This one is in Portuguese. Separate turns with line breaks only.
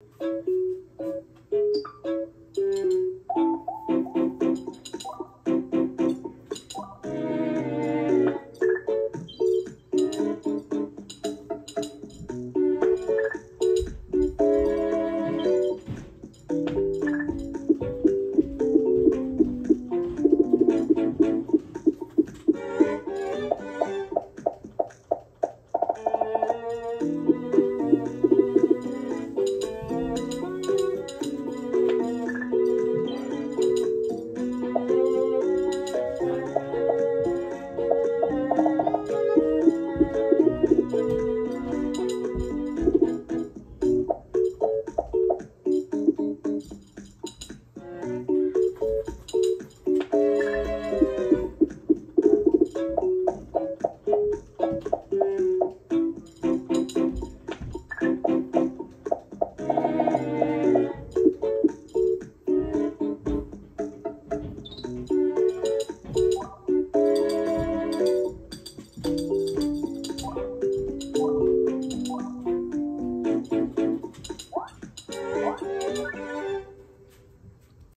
Música